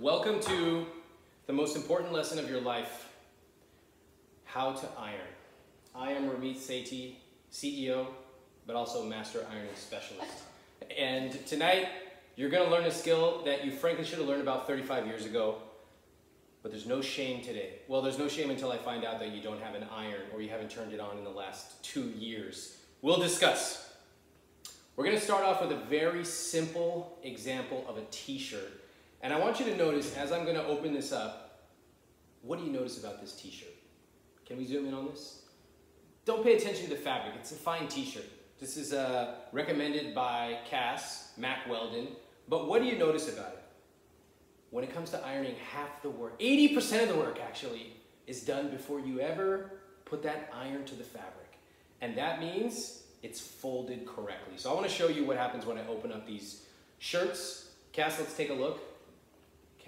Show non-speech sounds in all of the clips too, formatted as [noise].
Welcome to the most important lesson of your life, how to iron. I am Ramit Sethi, CEO, but also Master Ironing Specialist. And tonight, you're gonna learn a skill that you frankly should have learned about 35 years ago, but there's no shame today. Well, there's no shame until I find out that you don't have an iron or you haven't turned it on in the last two years. We'll discuss. We're gonna start off with a very simple example of a t-shirt. And I want you to notice, as I'm gonna open this up, what do you notice about this t-shirt? Can we zoom in on this? Don't pay attention to the fabric, it's a fine t-shirt. This is uh, recommended by Cass, Mack Weldon. But what do you notice about it? When it comes to ironing, half the work, 80% of the work actually, is done before you ever put that iron to the fabric. And that means it's folded correctly. So I want to show you what happens when I open up these shirts. Cass, let's take a look.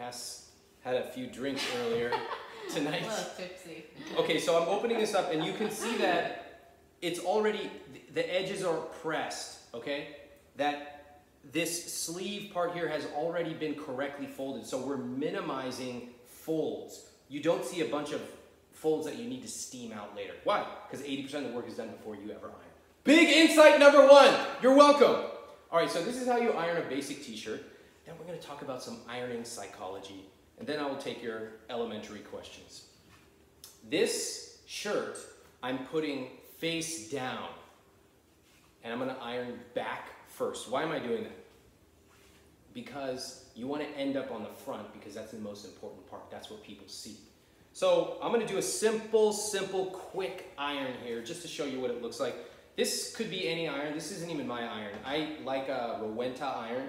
Cass had a few drinks earlier [laughs] tonight. tipsy. Okay, so I'm opening this up and you can see that it's already, the edges are pressed, okay? That this sleeve part here has already been correctly folded. So we're minimizing folds. You don't see a bunch of folds that you need to steam out later. Why? Because 80% of the work is done before you ever iron. Big insight number one. You're welcome. All right, so this is how you iron a basic t-shirt. Then we're gonna talk about some ironing psychology, and then I will take your elementary questions. This shirt I'm putting face down, and I'm gonna iron back first. Why am I doing that? Because you wanna end up on the front because that's the most important part. That's what people see. So I'm gonna do a simple, simple, quick iron here just to show you what it looks like. This could be any iron. This isn't even my iron. I like a Rowenta iron,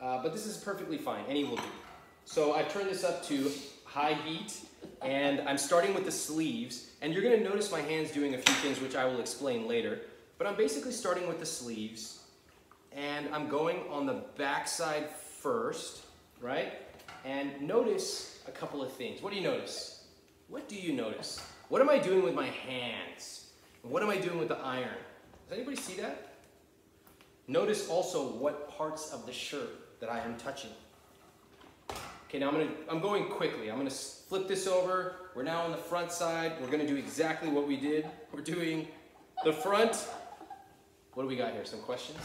uh, but this is perfectly fine. Any will do. So I turn this up to high heat, and I'm starting with the sleeves. And you're gonna notice my hands doing a few things, which I will explain later. But I'm basically starting with the sleeves, and I'm going on the back side first, right? And notice a couple of things. What do you notice? What do you notice? What am I doing with my hands? What am I doing with the iron? Does anybody see that? Notice also what parts of the shirt that I am touching. Okay, now I'm gonna, I'm going quickly. I'm gonna flip this over. We're now on the front side. We're gonna do exactly what we did. We're doing the front. What do we got here? Some questions?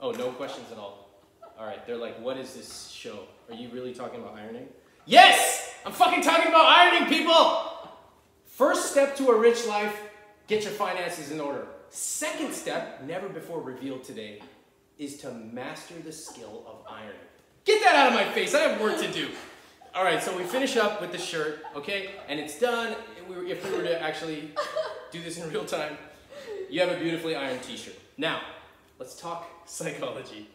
Oh, no questions at all. All right, they're like, what is this show? Are you really talking about ironing? Yes! I'm fucking talking about ironing, people! First step to a rich life, get your finances in order. Second step, never before revealed today, is to master the skill of ironing. Get that out of my face, I have work to do. All right, so we finish up with the shirt, okay? And it's done. If we were to actually do this in real time, you have a beautifully ironed t-shirt. Now, let's talk psychology.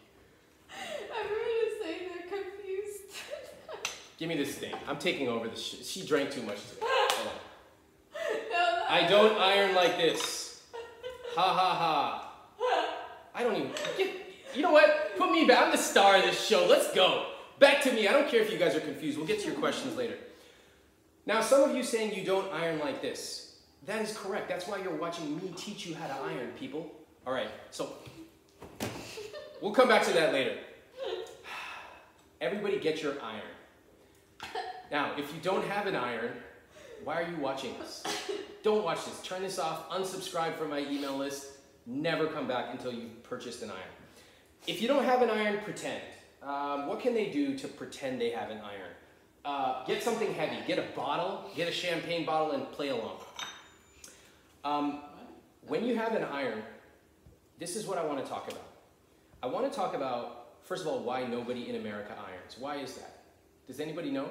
Everyone is saying they're confused. Give me this thing. I'm taking over the Sh- she drank too much today. Hold on. no, I don't iron like this. Ha ha ha. I don't even. Get, you know what? Put me back. I'm the star of this show. Let's go. Back to me. I don't care if you guys are confused. We'll get to your questions later. Now, some of you saying you don't iron like this. That is correct. That's why you're watching me teach you how to iron, people. All right. So we'll come back to that later. [sighs] Everybody get your iron. Now, if you don't have an iron, why are you watching this? Don't watch this. Turn this off. Unsubscribe from my email list. Never come back until you've purchased an iron. If you don't have an iron, pretend. Um, what can they do to pretend they have an iron? Uh, get something heavy. Get a bottle. Get a champagne bottle and play along. Um, when you have an iron, this is what I want to talk about. I want to talk about, first of all, why nobody in America irons. Why is that? Does anybody know?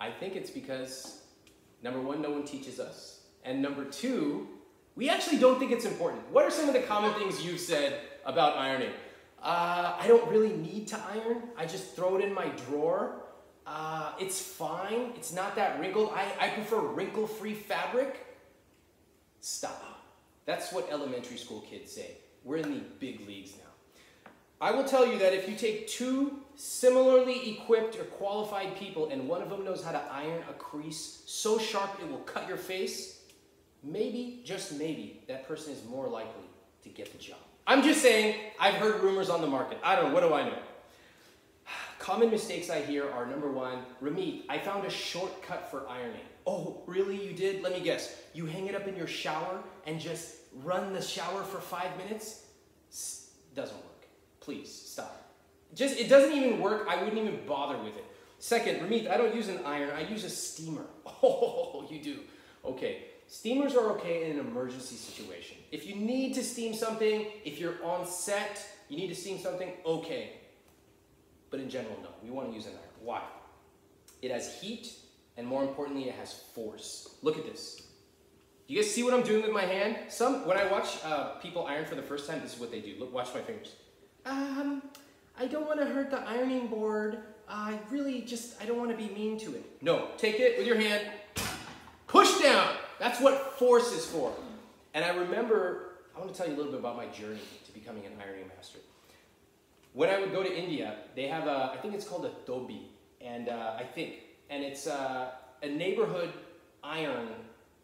I think it's because, number one, no one teaches us. And number two, we actually don't think it's important. What are some of the common things you've said about ironing? Uh, I don't really need to iron. I just throw it in my drawer. Uh, it's fine. It's not that wrinkled. I, I prefer wrinkle-free fabric. Stop. That's what elementary school kids say. We're in the big leagues now. I will tell you that if you take two similarly equipped or qualified people and one of them knows how to iron a crease so sharp it will cut your face, maybe, just maybe, that person is more likely to get the job. I'm just saying, I've heard rumors on the market. I don't know, what do I know? common mistakes I hear are number one, Ramit, I found a shortcut for ironing. Oh, really? You did? Let me guess. You hang it up in your shower and just run the shower for five minutes? S- doesn't work. Please stop. Just it doesn't even work. I wouldn't even bother with it. Second, Ramit, I don't use an iron. I use a steamer. [laughs] Oh, you do. Okay. Steamers are okay in an emergency situation. If you need to steam something, if you're on set, you need to steam something, okay. But in general, no. We want to use an iron. Why? It has heat, and more importantly, it has force. Look at this. Do you guys see what I'm doing with my hand? Some when I watch uh, people iron for the first time, this is what they do. Look, watch my fingers. Um, I don't want to hurt the ironing board. I really just I don't want to be mean to it. No, take it with your hand. Push down. That's what force is for. And I remember, I want to tell you a little bit about my journey to becoming an ironing master. When I would go to India, they have a, I think it's called a dhobi, and uh, I think, and it's uh, a neighborhood iron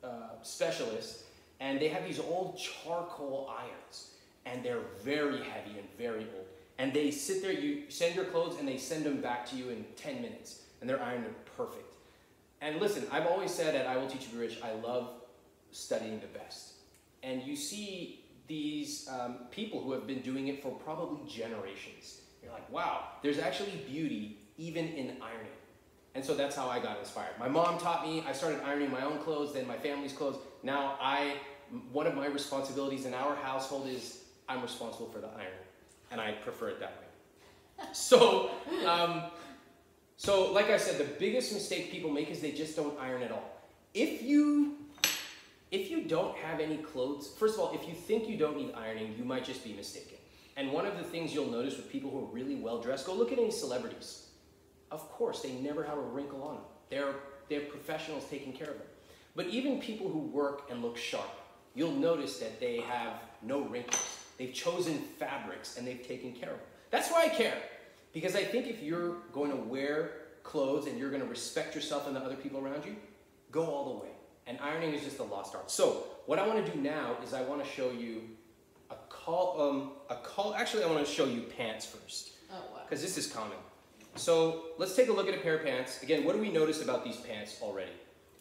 uh, specialist, and they have these old charcoal irons, and they're very heavy and very old. And they sit there, you send your clothes, and they send them back to you in 10 minutes, and they're ironed perfect. And listen, I've always said that I Will Teach You to Be Rich, I love studying the best. And you see these um, people who have been doing it for probably generations. You're like, wow, there's actually beauty even in ironing. And so that's how I got inspired. My mom taught me, I started ironing my own clothes, then my family's clothes. Now I, one of my responsibilities in our household is I'm responsible for the iron. And I prefer it that way. So, um, so like I said, the biggest mistake people make is they just don't iron at all. If you if you don't have any clothes, first of all, if you think you don't need ironing, you might just be mistaken. And one of the things you'll notice with people who are really well dressed, go look at any celebrities. Of course, they never have a wrinkle on them. They're, they're professionals taking care of them. But even people who work and look sharp, you'll notice that they have no wrinkles. They've chosen fabrics and they've taken care of them. That's why I care. Because I think if you're going to wear clothes and you're going to respect yourself and the other people around you, go all the way. And ironing is just a lost art. So what I want to do now is I want to show you a call, um, a call, actually I want to show you pants first. Oh, wow. Because this is common. So let's take a look at a pair of pants. Again, what do we notice about these pants already?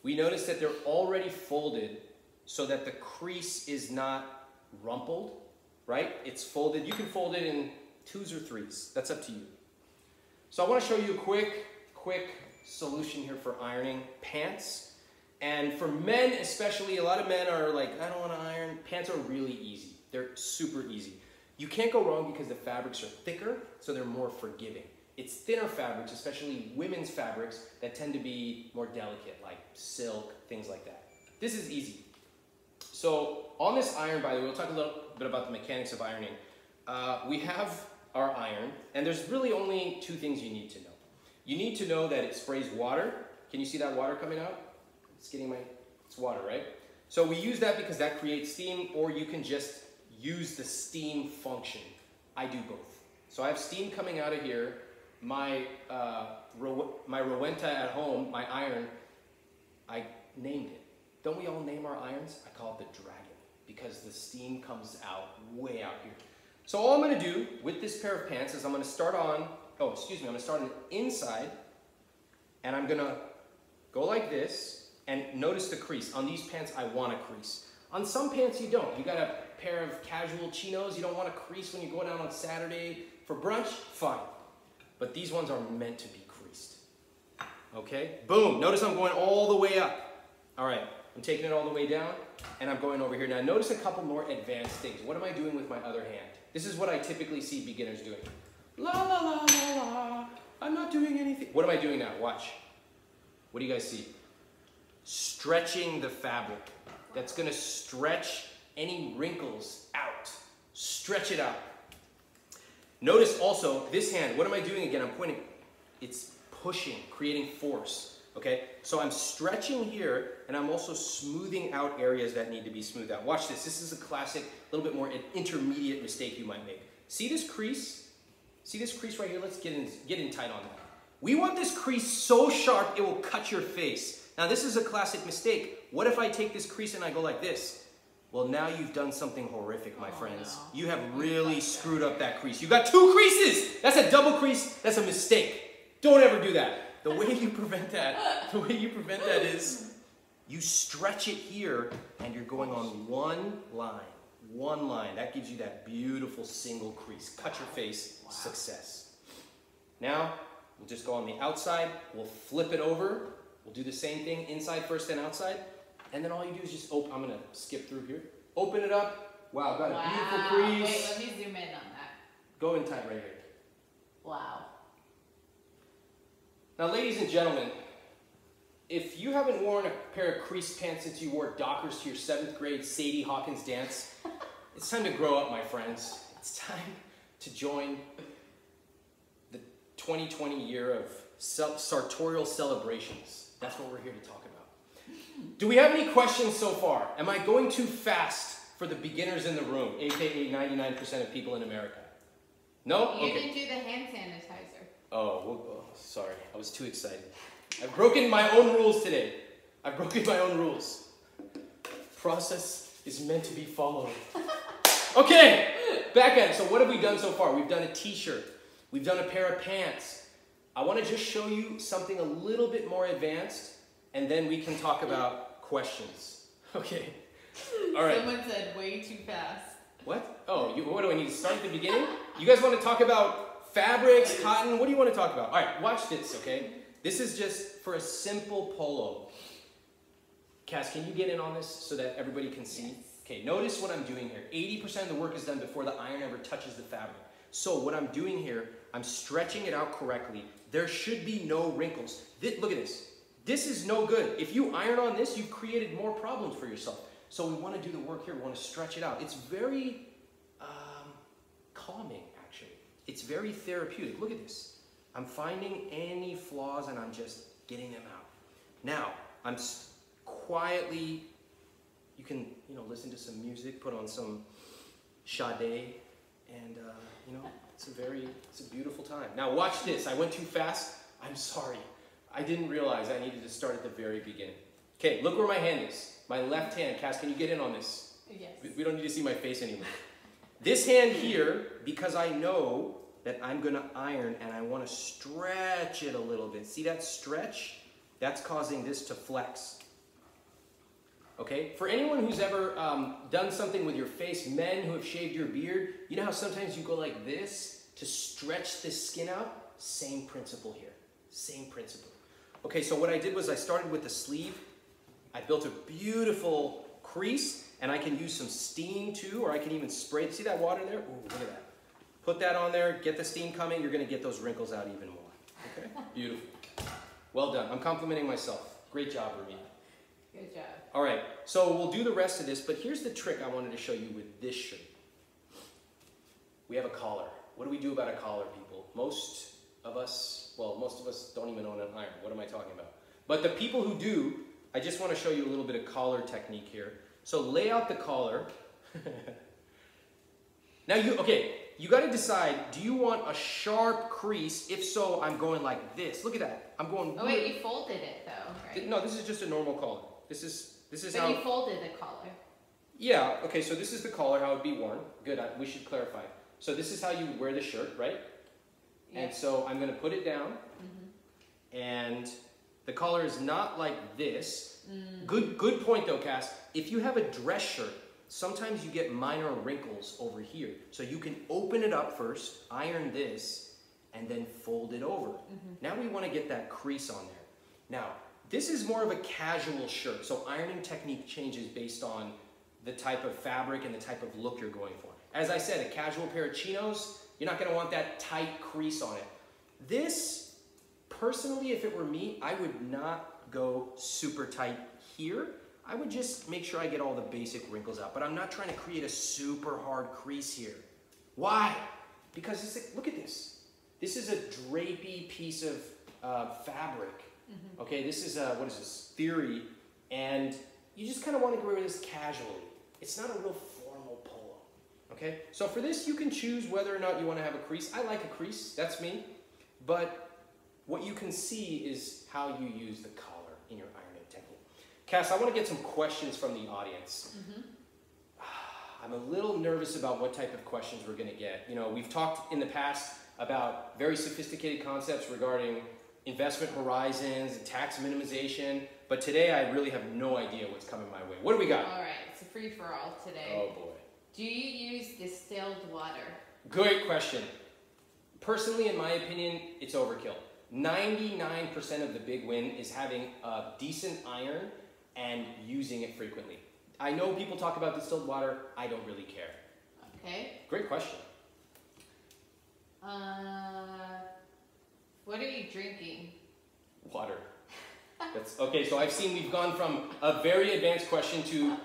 We notice that they're already folded so that the crease is not rumpled, right? It's folded. You can fold it in twos or threes. That's up to you. So I want to show you a quick, quick solution here for ironing pants. And for men especially, a lot of men are like, I don't want to iron. Pants are really easy. They're super easy. You can't go wrong because the fabrics are thicker, so they're more forgiving. It's thinner fabrics, especially women's fabrics, that tend to be more delicate, like silk, things like that. This is easy. So on this iron, by the way, we'll talk a little bit about the mechanics of ironing. Uh, we have our iron, and there's really only two things you need to know. You need to know that it sprays water. Can you see that water coming out? It's getting my, it's water, right? So we use that because that creates steam, or you can just use the steam function. I do both. So I have steam coming out of here. My, uh, my Rowenta at home, my iron, I named it. Don't we all name our irons? I call it the dragon because the steam comes out way out here. So all I'm gonna do with this pair of pants is I'm gonna start on, oh, excuse me, I'm gonna start on the inside and I'm gonna go like this and notice the crease. On these pants, I want a crease. On some pants, you don't. You got a pair of casual chinos, you don't want a crease when you go down on Saturday for brunch, fine. But these ones are meant to be creased. Okay, boom, notice I'm going all the way up. All right, I'm taking it all the way down and I'm going over here. Now notice a couple more advanced things. What am I doing with my other hand? This is what I typically see beginners doing. La la la la la, I'm not doing anything. What am I doing now? Watch. What do you guys see? Stretching the fabric. That's gonna stretch any wrinkles out. Stretch it out. Notice also this hand, what am I doing again? I'm pointing. It's pushing, creating force. Okay, so I'm stretching here and I'm also smoothing out areas that need to be smoothed out. Watch this. This is a classic, a little bit more an intermediate mistake you might make. See this crease? See this crease right here? Let's get in, get in tight on that. We want this crease so sharp it will cut your face. Now this is a classic mistake. What if I take this crease and I go like this? Well, now you've done something horrific, my Oh, friends. no. You have really screwed up that crease. You got two creases. That's a double crease. That's a mistake. Don't ever do that. The way you prevent that, the way you prevent that is you stretch it here and you're going on one line. One line. That gives you that beautiful single crease. Cut your face, Wow. success. Now, we'll just go on the outside. We'll flip it over. We'll do the same thing inside first and outside. And then all you do is just open. I'm going to skip through here. Open it up. Wow, got a wow. beautiful Wait, crease. let me zoom in on that. Go in tight right here. Wow. Now, ladies and gentlemen, if you haven't worn a pair of creased pants since you wore Dockers to your seventh grade Sadie Hawkins dance, [laughs] it's time to grow up, my friends. It's time to join the 2020 year of sartorial celebrations. That's what we're here to talk about. Do we have any questions so far? Am I going too fast for the beginners in the room, aka 99% of people in America? No? You Okay. didn't do the hand sanitizer. Oh, well, oh, sorry. I was too excited. I've broken my own rules today. I've broken my own rules. Process is meant to be followed. [laughs] Okay, back at it. So, what have we done so far? We've done a t shirt, we've done a pair of pants. I want to just show you something a little bit more advanced, and then we can talk about questions. Okay. [laughs] All right. Someone said way too fast. What? Oh, you, what do I need to start at the beginning? You guys want to talk about fabrics, cotton? What do you want to talk about? All right, watch this, okay? This is just for a simple polo. Cass, can you get in on this so that everybody can see? Yes. Okay, notice what I'm doing here. 80% of the work is done before the iron ever touches the fabric. So what I'm doing here, I'm stretching it out correctly. There should be no wrinkles. Thi- look at this. This is no good. If you iron on this, you've created more problems for yourself. So we want to do the work here. We want to stretch it out. It's very um, calming. It's very therapeutic. Look at this. I'm finding any flaws and I'm just getting them out. Now, I'm quietly, you can, you know, listen to some music, put on some Sade, and, uh, you know, it's a very, it's a beautiful time. Now, watch this. I went too fast. I'm sorry. I didn't realize I needed to start at the very beginning. Okay, look where my hand is. My left hand. Cass, can you get in on this? Yes. We- We don't need to see my face anymore. This hand here, because I know that I'm gonna iron and I wanna stretch it a little bit. See that stretch? That's causing this to flex. Okay? For anyone who's ever um, done something with your face, men who have shaved your beard, you know how sometimes you go like this to stretch the skin out? Same principle here. Same principle. Okay, so what I did was I started with the sleeve. I built a beautiful crease, and I can use some steam too, or I can even spray. See that water there? Ooh, look at that. Put that on there, get the steam coming, you're gonna get those wrinkles out even more. Okay? [laughs] Beautiful. Well done. I'm complimenting myself. Great job, Rami. Good job. All right, so we'll do the rest of this, but here's the trick I wanted to show you with this shirt. We have a collar. What do we do about a collar, people? Most of us, well, most of us don't even own an iron. What am I talking about? But the people who do, I just want to show you a little bit of collar technique here. So lay out the collar. [laughs] now you, okay, you got to decide, do you want a sharp crease? If so, I'm going like this. Look at that. I'm going. Oh wait, you folded it though, right? No, this is just a normal collar. This is this is but how. you folded the collar. Yeah, okay, so this is the collar, how it would be worn. Good, I, we should clarify. So this is how you wear the shirt, right? Yeah. And so I'm going to put it down, mm -hmm. and the collar is not like this. Mm. Good, good point though, Cass. If you have a dress shirt, sometimes you get minor wrinkles over here. So you can open it up first, iron this, and then fold it over. Mhm. Now we want to get that crease on there. Now, this is more of a casual shirt, so ironing technique changes based on the type of fabric and the type of look you're going for. As I said, a casual pair of chinos, you're not going to want that tight crease on it. This, personally, if it were me, I would not go super tight here. I would just make sure I get all the basic wrinkles out, but I'm not trying to create a super hard crease here. Why? Because it's like, look at this. This is a drapey piece of uh, fabric. Mhm. Okay, this is a, what is this, theory, and you just kind of want to go wear this casually. It's not a real formal polo. Okay, so for this, you can choose whether or not you want to have a crease. I like a crease, that's me, but what you can see is how you use the collar in your ironing technique. Cass, I want to get some questions from the audience. Mhm. I'm a little nervous about what type of questions we're going to get. You know, we've talked in the past about very sophisticated concepts regarding investment horizons and tax minimization. But today I really have no idea what's coming my way. What do we got? All right, it's a free for all today. Oh boy. Do you use distilled water? Great question. Personally, in my opinion, it's overkill. 99% of the big win is having a decent iron and using it frequently. I know people talk about distilled water, I don't really care. Okay. Great question. Uh, what are you drinking? Water. That's okay, so I've seen we've gone from a very advanced question to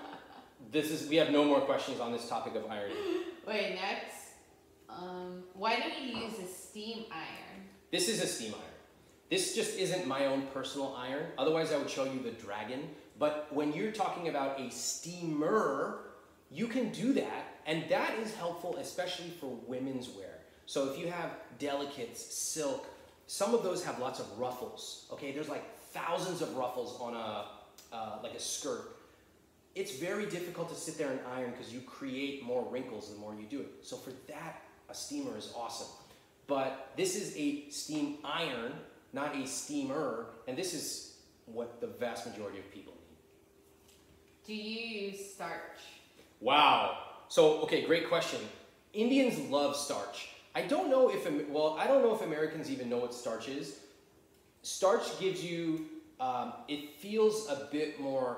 this is we have no more questions on this topic of iron. [laughs] Wait, next. Um, why do you use a steam iron? This is a steam iron. This just isn't my own personal iron. Otherwise, I would show you the dragon. But when you're talking about a steamer, you can do that. And that is helpful, especially for women's wear. So if you have delicates, silk, some of those have lots of ruffles. Okay, there's like thousands of ruffles on a uh, like a skirt. It's very difficult to sit there and iron because you create more wrinkles the more you do it. So for that, a steamer is awesome. But this is a steam iron, not a steamer, and this is what the vast majority of people need. Do you use starch? Wow. So, okay, great question. Indians love starch. I don't know if, well, I don't know if Americans even know what starch is. Starch gives you, um, it feels a bit more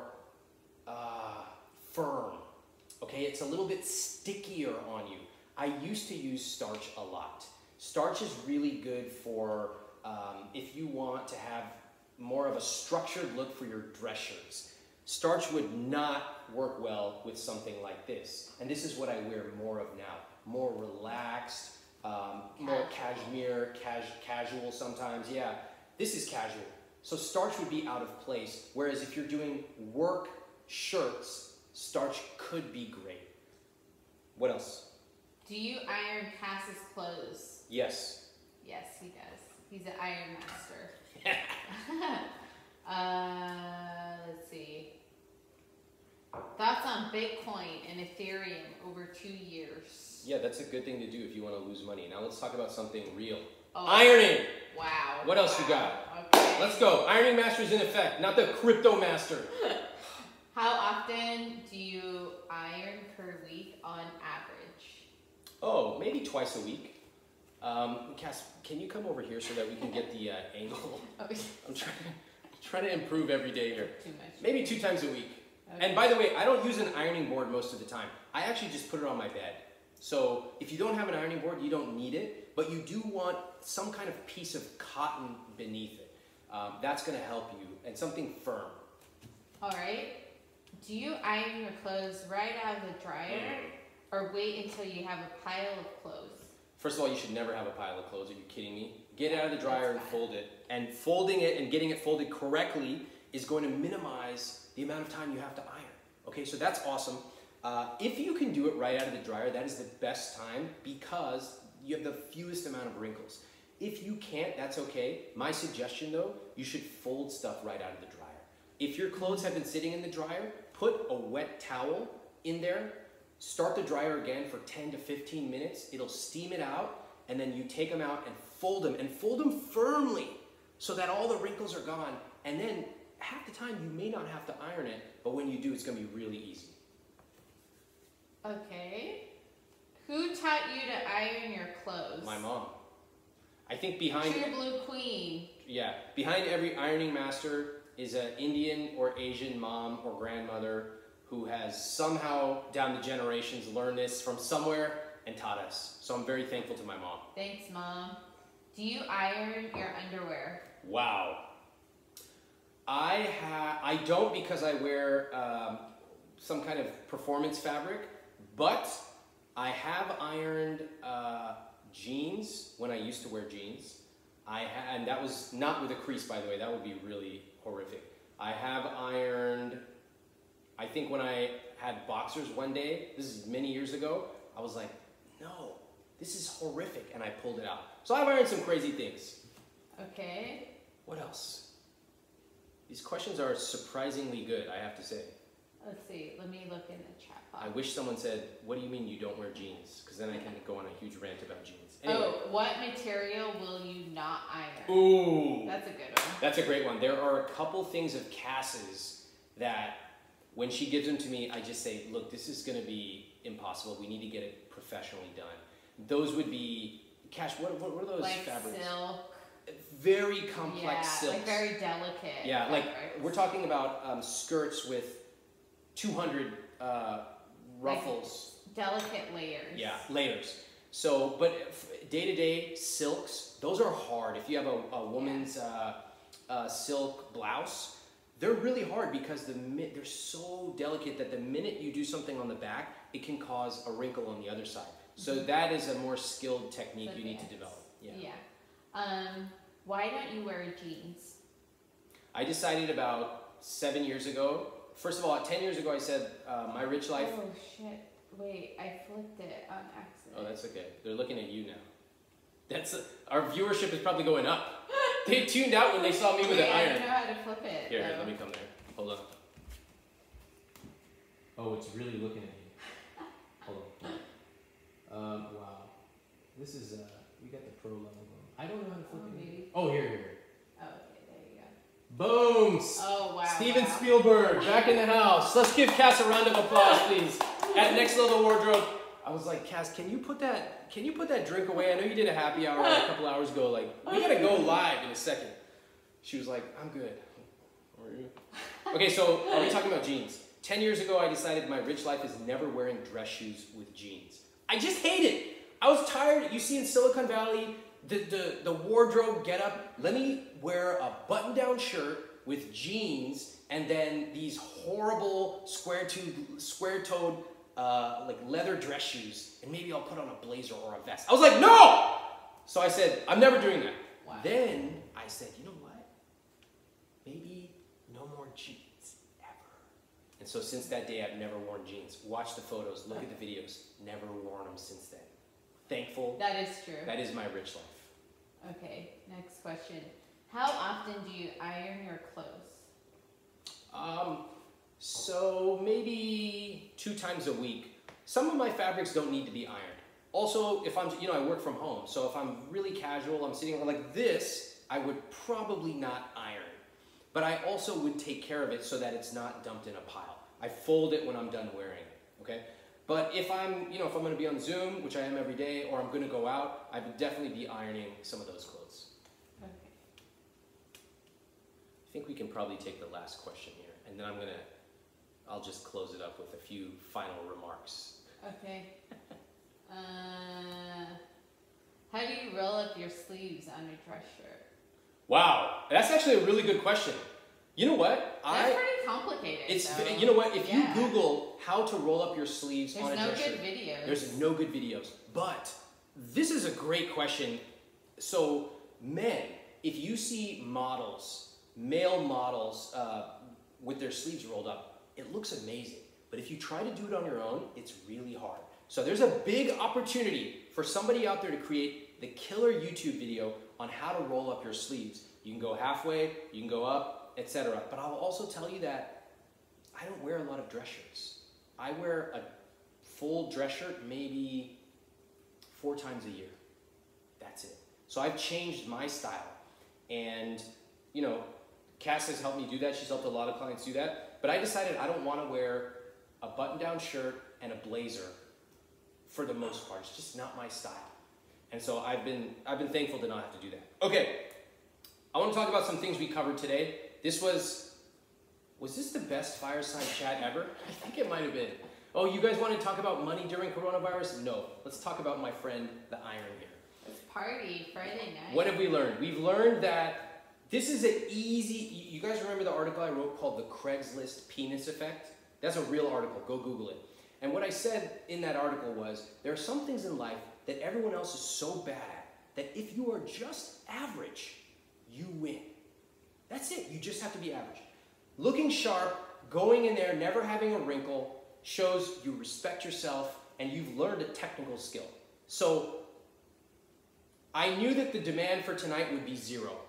uh, firm. Okay, it's a little bit stickier on you. I used to use starch a lot. Starch is really good for um, if you want to have more of a structured look for your dress shirts. Starch would not work well with something like this. And this is what I wear more of now. More relaxed, um, more cashmere, cas- casual sometimes. Yeah, this is casual. So starch would be out of place. Whereas if you're doing work shirts, starch could be great. What else? Do you iron Cass's clothes? Yes. Yes, he does. He's an iron master. [laughs] uh, let's see. Thoughts on Bitcoin and Ethereum over two years? Yeah, that's a good thing to do if you want to lose money. Now let's talk about something real. Oh, Ironing. Wow. What else you got? Okay. Let's go. Ironing master is in effect, not the crypto master. [laughs] How often do you iron per week on average? Oh, maybe twice a week. Um, Cass, can you come over here so that we can get the uh, [laughs] angle? Oh, [laughs] I'm trying to, trying to improve every day here. too much. Maybe two times a week. Okay. And by the way, I don't use an ironing board most of the time. I actually just put it on my bed. So if you don't have an ironing board, you don't need it, but you do want some kind of piece of cotton beneath it. Um, that's going to help you, and something firm. All right. Do you iron your clothes right out of the dryer or wait until you have a pile of clothes? First of all, you should never have a pile of clothes. Are you kidding me? Get it out of the dryer and fold it. And folding it and getting it folded correctly is going to minimize the amount of time you have to iron. Okay, so that's awesome. Uh, if you can do it right out of the dryer, that is the best time because you have the fewest amount of wrinkles. If you can't, that's okay. My suggestion though, you should fold stuff right out of the dryer. If your clothes have been sitting in the dryer, put a wet towel in there, start the dryer again for 10 to 15 minutes. It'll steam it out, and then you take them out and fold them, and fold them firmly so that all the wrinkles are gone. And then half the time you may not have to iron it, but when you do, it's gonna be really easy. Okay. Who taught you to iron your clothes? My mom. I think behind True Blue Queen. Yeah, behind every ironing master is an Indian or Asian mom or grandmother who has somehow down the generations learned this from somewhere and taught us. So I'm very thankful to my mom. Thanks, Mom. Do you iron your underwear? Wow. I ha- I don't because I wear um, some kind of performance fabric, but I have ironed uh, jeans when I used to wear jeans. I ha- and that was not with a crease, by the way. That would be really horrific. I have ironed. I think when I had boxers one day, this is many years ago, I was like, no, this is horrific, and I pulled it out. So I've ironed some crazy things. Okay. What else? These questions are surprisingly good, I have to say. Let's see. Let me look in the chat box. I wish someone said, "What do you mean you don't wear jeans?" Because then I can go on a huge rant about jeans. Oh, anyway. Oh, what material will you not iron? Ooh. That's a good one. That's a great one. There are a couple things of Cass's that when she gives them to me, I just say, look, this is going to be impossible. We need to get it professionally done. Those would be, Cash, what, what, what are those like fabrics? silk. Very complex yeah, silks. like very delicate. yeah, like we're talking about um, skirts with 200 uh, ruffles. delicate layers. Yeah, layers. So, but day to day silks, those are hard. If you have a, a woman's uh, uh, silk blouse, they're really hard because the they're so delicate that the minute you do something on the back, it can cause a wrinkle on the other side. So that is a more skilled technique The you need to develop. Yeah. Yeah. Um, why don't you wear jeans? I decided about seven years ago. First of all, ten years ago, I said uh, my rich life. Oh shit! Wait, I flipped it on accident. Oh, that's okay. They're looking at you now. That's our viewership is probably going up. They tuned out when they saw me with Wait, an I iron. don't know how to flip it. Here, here, let me come there. Hold on. Oh, it's really looking at you. Hold on. Um, wow. This is, uh, we got the pro level going. I don't know how to flip Oh, it. maybe. Oh, here, here. Oh, okay, there you go. Boom! Oh wow. Steven wow. Spielberg, back in the house. Let's give Cass a round of applause, please. [laughs] At Next Level Wardrobe. I was like, Cass, can you put that can you put that drink away? I know you did a happy hour a couple hours ago. Like, we gotta go live in a second. She was like, I'm good. Are you? Okay, so are we talking about jeans? Ten years ago, I decided my rich life is never wearing dress shoes with jeans. I just hate it. I was tired. You see in Silicon Valley, the, the, the wardrobe get up. Let me wear a button down shirt with jeans and then these horrible square toed, square toed, uh, like leather dress shoes, and maybe I'll put on a blazer or a vest. I was like, no! So I said, I'm never doing that. Wow. Then I said, you know what? Maybe no more jeans ever. And so since that day, I've never worn jeans. Watch the photos, look at the videos. Never worn them since then. Thankful. That is true. That is my rich life. Okay, next question. How often do you iron your clothes? Um, so maybe two times a week. Some of my fabrics don't need to be ironed. Also, if I'm, you know, I work from home, so if I'm really casual, I'm sitting like this, I would probably not iron. But I also would take care of it so that it's not dumped in a pile. I fold it when I'm done wearing it, okay? But if I'm, you know, if I'm gonna be on Zoom, which I am every day, or I'm gonna go out, I would definitely be ironing some of those clothes. Okay. I think we can probably take the last question here, and then I'm gonna, I'll just close it up with a few final remarks. Okay. Uh, how do you roll up your sleeves on a dress shirt? Wow, that's actually a really good question. You know what? That's I, pretty complicated. it's, though. you know what? If Yeah. you Google how to roll up your sleeves There's on a no dress good shirt, videos. there's no good videos. But this is a great question. So, men, if you see models, male models, uh, with their sleeves rolled up, it looks amazing. But if you try to do it on your own, it's really hard. So there's a big opportunity for somebody out there to create the killer YouTube video on how to roll up your sleeves. You can go halfway, you can go up, etc. But I'll also tell you that I don't wear a lot of dress shirts. I wear a full dress shirt maybe four times a year. That's it. So I've changed my style. And, you know, Cass has helped me do that. She's helped a lot of clients do that. But I decided I don't want to wear a button down shirt and a blazer for the most part. It's just not my style. And so I've been I've been thankful to not have to do that. Okay. I want to talk about some things we covered today. This was was this the best fireside chat ever? I think it might have been. Oh, you guys want to talk about money during coronavirus? No. Let's talk about my friend the iron here. It's party Friday night. What have we learned? We've learned that this is an easy. You guys remember the article I wrote called "The Craigslist Penis Effect"? That's a real article. Go Google it. And what I said in that article was there are some things in life that everyone else is so bad at that if you are just average, you win. That's it. You just have to be average. Looking sharp, going in there, never having a wrinkle shows you respect yourself and you've learned a technical skill. So I knew that the demand for tonight would be zero.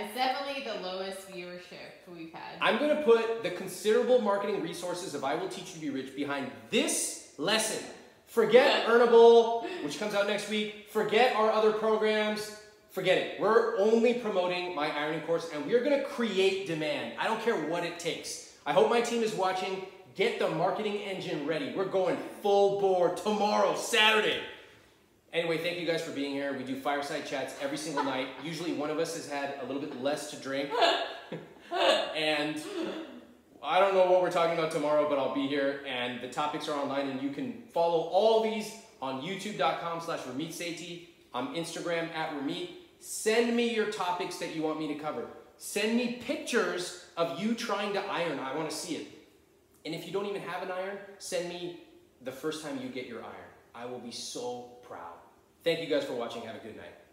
It's definitely the lowest viewership we've had. I'm gonna put the considerable marketing resources of I Will Teach You to Be Rich behind this lesson. Forget [laughs] Earnable, which comes out next week. Forget our other programs. Forget it. We're only promoting my ironing course and we're gonna create demand. I don't care what it takes. I hope my team is watching. Get the marketing engine ready. We're going full bore tomorrow, Saturday. Anyway, thank you guys for being here. We do fireside chats every single [laughs] night. Usually one of us has had a little bit less to drink. [laughs] and I don't know what we're talking about tomorrow, but I'll be here. And the topics are online, and you can follow all these on youtube.com slash Ramit Sethi, on Instagram at Ramit. Send me your topics that you want me to cover. Send me pictures of you trying to iron. I want to see it. And if you don't even have an iron, send me the first time you get your iron. I will be so. Thank you guys for watching. Have a good night.